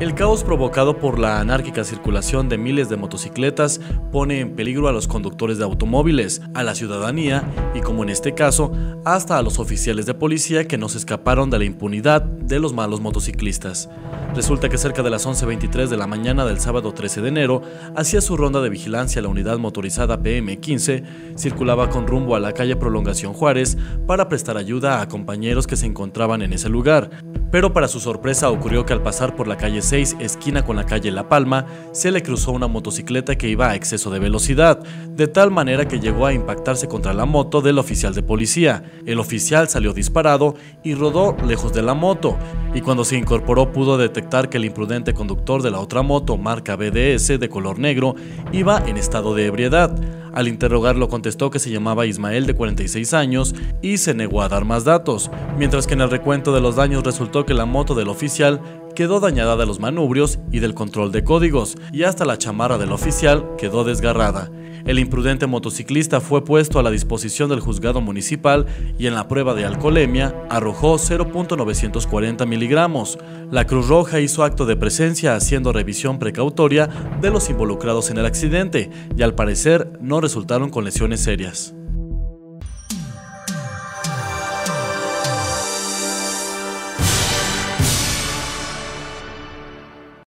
El caos provocado por la anárquica circulación de miles de motocicletas pone en peligro a los conductores de automóviles, a la ciudadanía y, como en este caso, hasta a los oficiales de policía que no se escaparon de la impunidad de los malos motociclistas. Resulta que cerca de las 11.23 de la mañana del sábado 13 de enero, hacía su ronda de vigilancia la unidad motorizada PM15, circulaba con rumbo a la calle Prolongación Juárez para prestar ayuda a compañeros que se encontraban en ese lugar. Pero para su sorpresa ocurrió que al pasar por la calle 6, esquina con la calle La Palma, se le cruzó una motocicleta que iba a exceso de velocidad, de tal manera que llegó a impactarse contra la moto del oficial de policía. El oficial salió disparado y rodó lejos de la moto, y cuando se incorporó pudo detectar que el imprudente conductor de la otra moto, marca BDS de color negro, iba en estado de ebriedad. Al interrogarlo contestó que se llamaba Ismael de 46 años y se negó a dar más datos, mientras que en el recuento de los daños resultó que la moto del oficial quedó dañada de los manubrios y del control de códigos, y hasta la chamarra del oficial quedó desgarrada. El imprudente motociclista fue puesto a la disposición del juzgado municipal y en la prueba de alcoholemia arrojó 0.940 miligramos. La Cruz Roja hizo acto de presencia haciendo revisión precautoria de los involucrados en el accidente y al parecer no resultaron con lesiones serias.